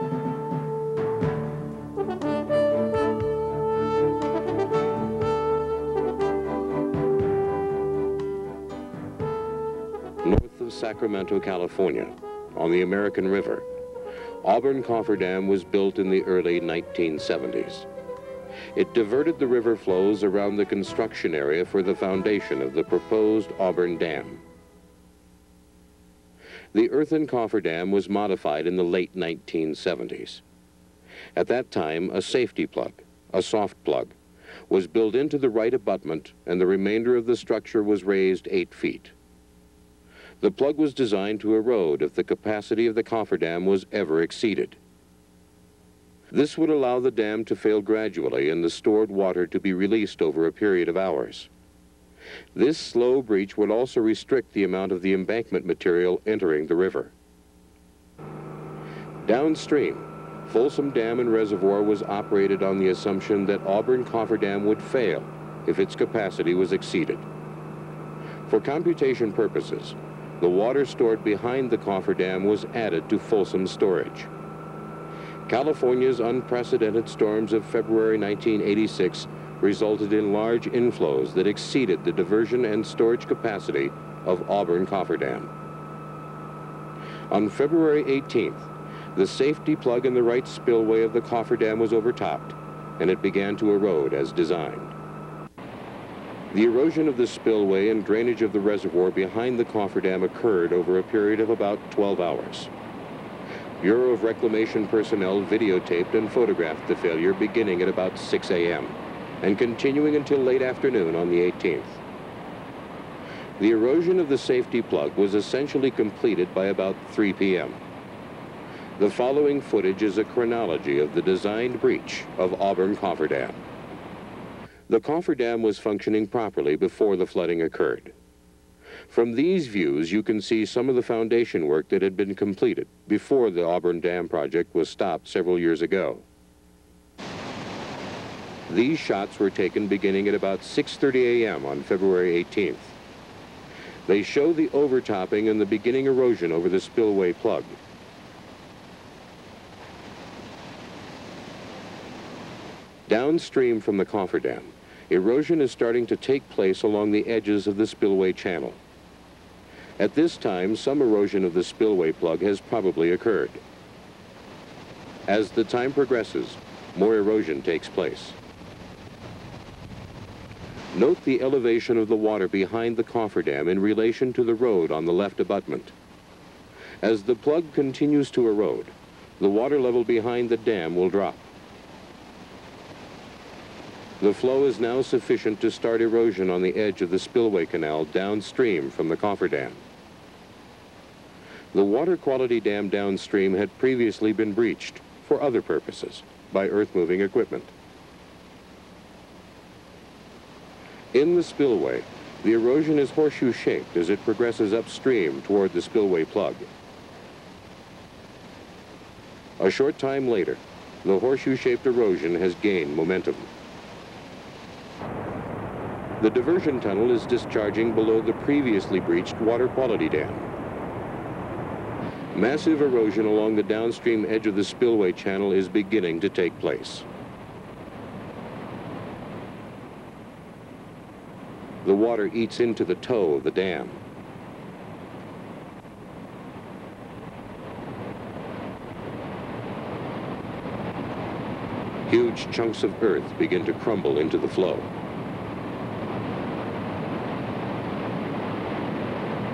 North of Sacramento, California, on the American River, Auburn Cofferdam was built in the early 1970s. It diverted the river flows around the construction area for the foundation of the proposed Auburn Dam. The earthen cofferdam was modified in the late 1970s. At that time, a safety plug, a soft plug, was built into the right abutment and the remainder of the structure was raised eight feet. The plug was designed to erode if the capacity of the cofferdam was ever exceeded. This would allow the dam to fail gradually and the stored water to be released over a period of hours. This slow breach would also restrict the amount of the embankment material entering the river. Downstream, Folsom Dam and Reservoir was operated on the assumption that Auburn Cofferdam would fail if its capacity was exceeded. For computation purposes, the water stored behind the cofferdam was added to Folsom storage. California's unprecedented storms of February 1986 resulted in large inflows that exceeded the diversion and storage capacity of Auburn Cofferdam. On February 18th, the safety plug in the right spillway of the cofferdam was overtopped, and it began to erode as designed. The erosion of the spillway and drainage of the reservoir behind the cofferdam occurred over a period of about 12 hours. Bureau of Reclamation personnel videotaped and photographed the failure beginning at about 6 a.m. and continuing until late afternoon on the 18th. The erosion of the safety plug was essentially completed by about 3 p.m. The following footage is a chronology of the designed breach of Auburn Cofferdam. The cofferdam was functioning properly before the flooding occurred. From these views, you can see some of the foundation work that had been completed before the Auburn Dam project was stopped several years ago. These shots were taken beginning at about 6.30 a.m. on February 18th. They show the overtopping and the beginning erosion over the spillway plug. Downstream from the cofferdam, erosion is starting to take place along the edges of the spillway channel. At this time, some erosion of the spillway plug has probably occurred. As the time progresses, more erosion takes place. Note the elevation of the water behind the cofferdam in relation to the road on the left abutment. As the plug continues to erode, the water level behind the dam will drop. The flow is now sufficient to start erosion on the edge of the spillway canal downstream from the cofferdam. The water quality dam downstream had previously been breached for other purposes by earth-moving equipment. In the spillway, the erosion is horseshoe-shaped as it progresses upstream toward the spillway plug. A short time later, the horseshoe-shaped erosion has gained momentum. The diversion tunnel is discharging below the previously breached water quality dam. Massive erosion along the downstream edge of the spillway channel is beginning to take place. The water eats into the toe of the dam. Huge chunks of earth begin to crumble into the flow.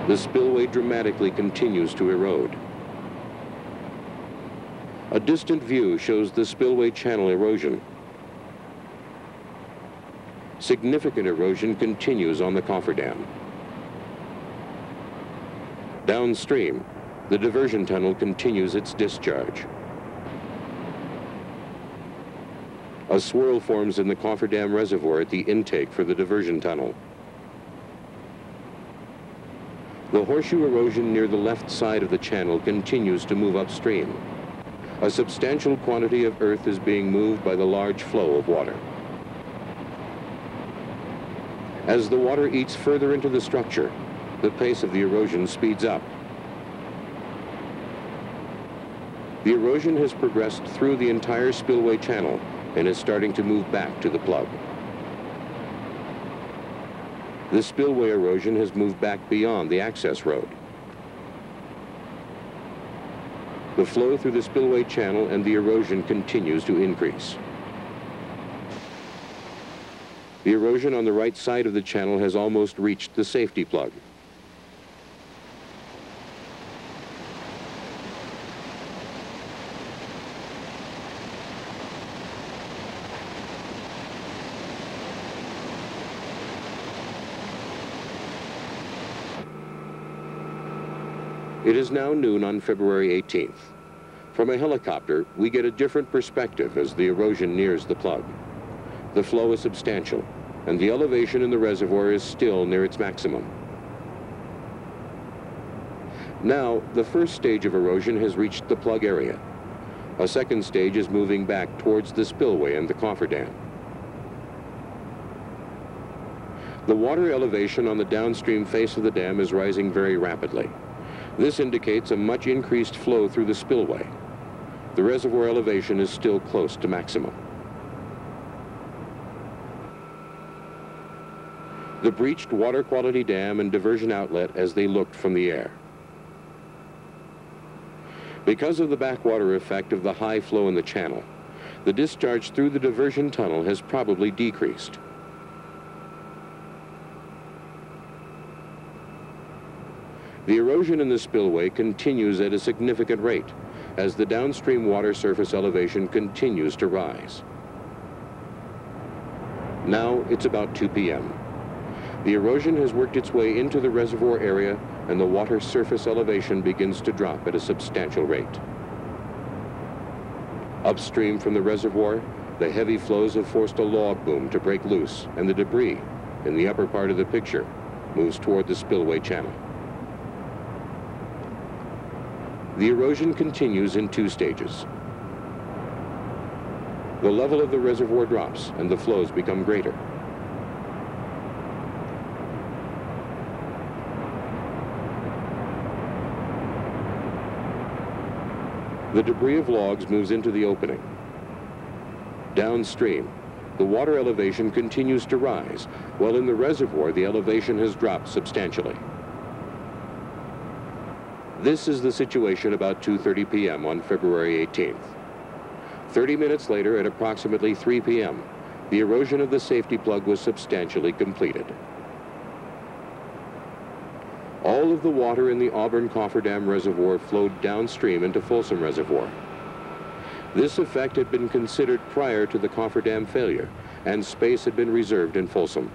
The spillway dramatically continues to erode. A distant view shows the spillway channel erosion. Significant erosion continues on the cofferdam. Downstream, the diversion tunnel continues its discharge. A swirl forms in the cofferdam reservoir at the intake for the diversion tunnel. The horseshoe erosion near the left side of the channel continues to move upstream. A substantial quantity of earth is being moved by the large flow of water. As the water eats further into the structure, the pace of the erosion speeds up. The erosion has progressed through the entire spillway channel and is starting to move back to the plug. The spillway erosion has moved back beyond the access road. The flow through the spillway channel and the erosion continues to increase. The erosion on the right side of the channel has almost reached the safety plug. It is now noon on February 18th. From a helicopter, we get a different perspective as the erosion nears the plug. The flow is substantial, and the elevation in the reservoir is still near its maximum. Now, the first stage of erosion has reached the plug area. A second stage is moving back towards the spillway and the cofferdam. The water elevation on the downstream face of the dam is rising very rapidly. This indicates a much increased flow through the spillway. The reservoir elevation is still close to maximum. The breached water quality dam and diversion outlet as they looked from the air. Because of the backwater effect of the high flow in the channel, the discharge through the diversion tunnel has probably decreased. The erosion in the spillway continues at a significant rate as the downstream water surface elevation continues to rise. Now it's about 2 p.m. The erosion has worked its way into the reservoir area and the water surface elevation begins to drop at a substantial rate. Upstream from the reservoir, the heavy flows have forced a log boom to break loose and the debris in the upper part of the picture moves toward the spillway channel. The erosion continues in two stages. The level of the reservoir drops and the flows become greater. The debris of logs moves into the opening. Downstream, the water elevation continues to rise, while in the reservoir the elevation has dropped substantially. This is the situation about 2.30 p.m. on February 18th. 30 minutes later, at approximately 3 p.m., the erosion of the safety plug was substantially completed. All of the water in the Auburn Cofferdam Reservoir flowed downstream into Folsom Reservoir. This effect had been considered prior to the Cofferdam failure, and space had been reserved in Folsom.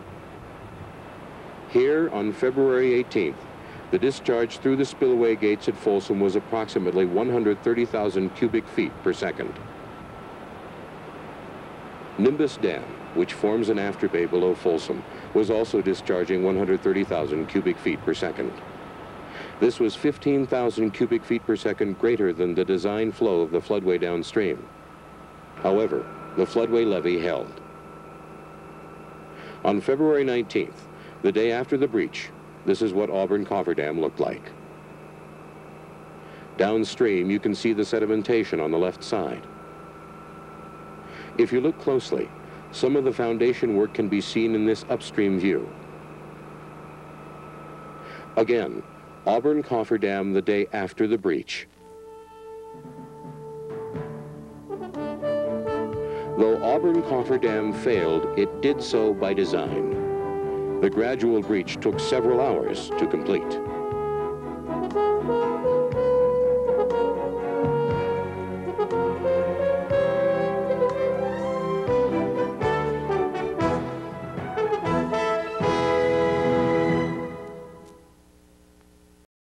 Here, on February 18th, the discharge through the spillway gates at Folsom was approximately 130,000 cubic feet per second. Nimbus Dam, which forms an afterbay below Folsom, was also discharging 130,000 cubic feet per second. This was 15,000 cubic feet per second greater than the design flow of the floodway downstream. However, the floodway levee held. On February 19th, the day after the breach, this is what Auburn Cofferdam looked like. Downstream, you can see the sedimentation on the left side. If you look closely, some of the foundation work can be seen in this upstream view. Again, Auburn Cofferdam the day after the breach. Though Auburn Cofferdam failed, it did so by design. The gradual breach took several hours to complete.